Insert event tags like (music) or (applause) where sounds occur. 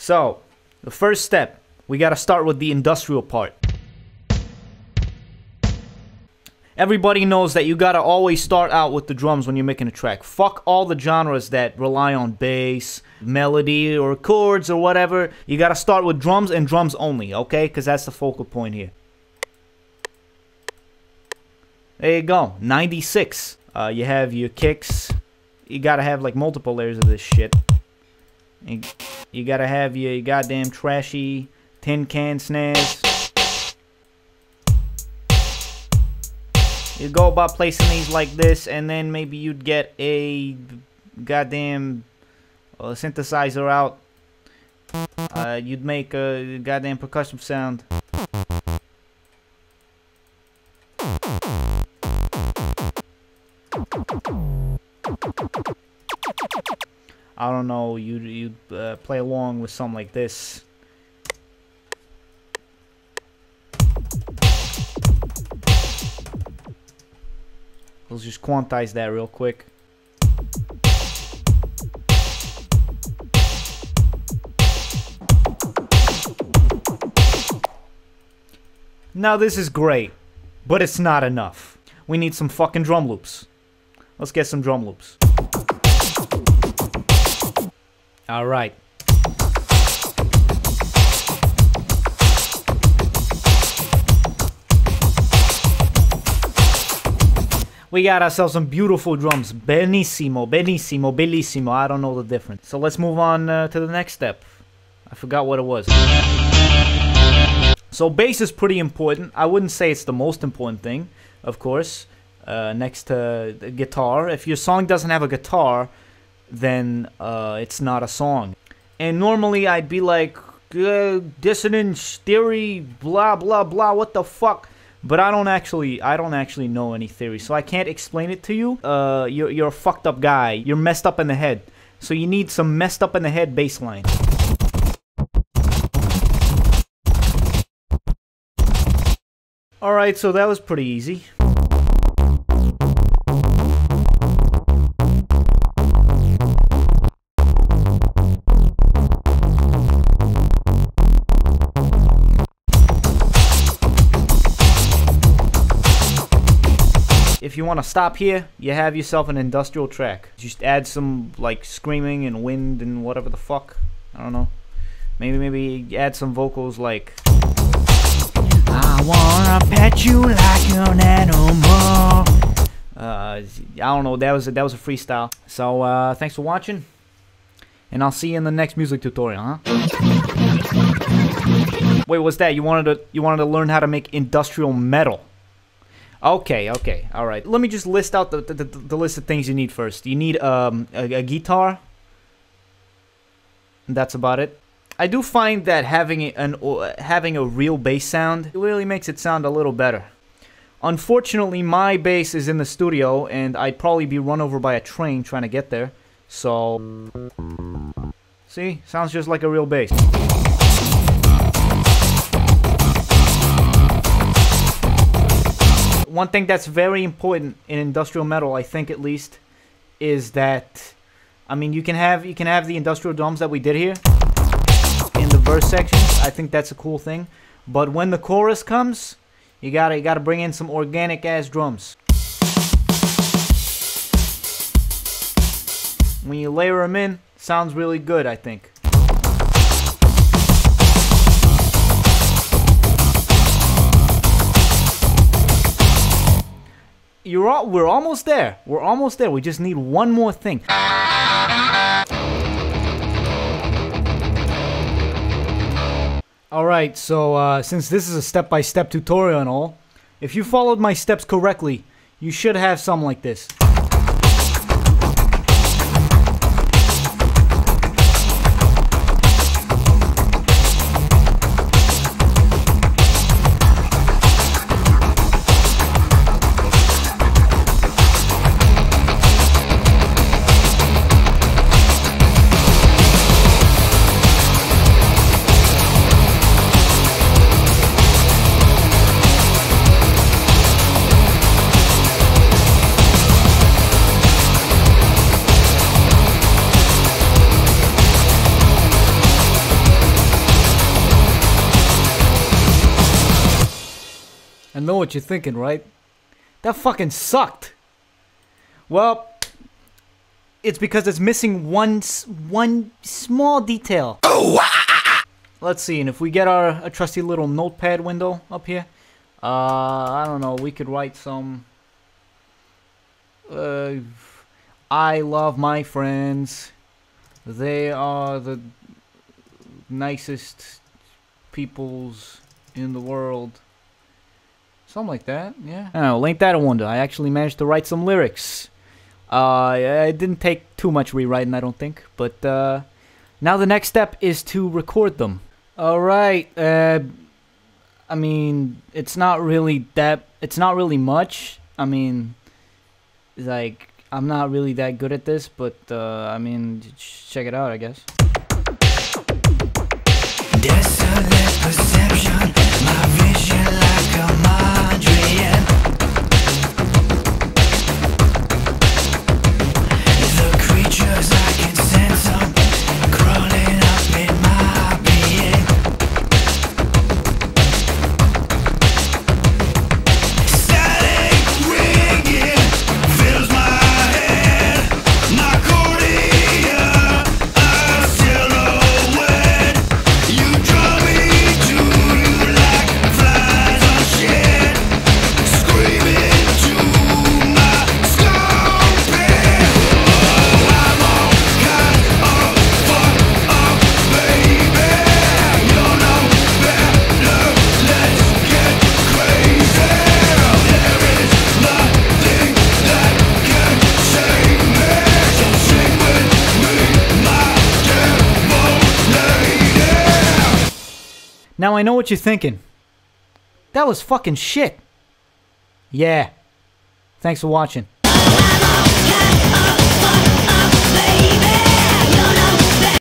So, the first step, we gotta start with the industrial part. Everybody knows that you gotta always start out with the drums when you're making a track. Fuck all the genres that rely on bass, melody, or chords or whatever. You gotta start with drums and drums only, okay? Because that's the focal point here. There you go, 96. Uh, you have your kicks. You gotta have like multiple layers of this shit. You, gotta have your goddamn trashy tin can snares. You go about placing these like this, and then maybe you'd get a goddamn uh, synthesizer out. Uh, you'd make a goddamn percussion sound. I don't know, you you uh, play along with something like this. Let's just quantize that real quick. Now this is great, but it's not enough. We need some fucking drum loops. Let's get some drum loops. Alright. We got ourselves some beautiful drums. Benissimo, benissimo, bellissimo. I don't know the difference. So let's move on uh, to the next step. I forgot what it was. So bass is pretty important. I wouldn't say it's the most important thing, of course. Uh, next to guitar. If your song doesn't have a guitar, then uh, it's not a song. And normally I'd be like, dissonance theory, blah blah blah. What the fuck? But I don't actually, I don't actually know any theory, so I can't explain it to you. Uh, you're you're a fucked up guy. You're messed up in the head, so you need some messed up in the head bassline. All right, so that was pretty easy. You want to stop here, you have yourself an industrial track. Just add some like screaming and wind and whatever the fuck. I don't know. Maybe maybe add some vocals like I wanna pet you like an animal. Uh, I don't know. That was a, that was a freestyle. So uh, thanks for watching, and I'll see you in the next music tutorial. Huh? Wait, what's that? You wanted to you wanted to learn how to make industrial metal? Okay, okay, all right. Let me just list out the, the, the list of things you need first. You need um, a, a guitar. That's about it. I do find that having an having a real bass sound really makes it sound a little better. Unfortunately, my bass is in the studio, and I'd probably be run over by a train trying to get there. So, see, sounds just like a real bass. One thing that's very important in industrial metal, I think at least, is that I mean you can have you can have the industrial drums that we did here in the verse sections. I think that's a cool thing. But when the chorus comes, you gotta you gotta bring in some organic ass drums. When you layer them in, sounds really good, I think. You're all, we're almost there. We're almost there. We just need one more thing. Alright, so uh, since this is a step-by-step -step tutorial and all, if you followed my steps correctly, you should have something like this. I know what you're thinking, right? That fucking sucked. Well, it's because it's missing one one small detail. (laughs) Let's see, and if we get our a trusty little notepad window up here, uh, I don't know, we could write some. Uh, I love my friends. They are the nicest peoples in the world. Something like that, yeah. I don't know, ain't that a wonder? I actually managed to write some lyrics. Uh, it didn't take too much rewriting, I don't think. But uh, now the next step is to record them. All right. Uh, I mean, it's not really that. It's not really much. I mean, like I'm not really that good at this, but uh, I mean, check it out, I guess. Now I know what you're thinking. That was fucking shit. Yeah. Thanks for watching.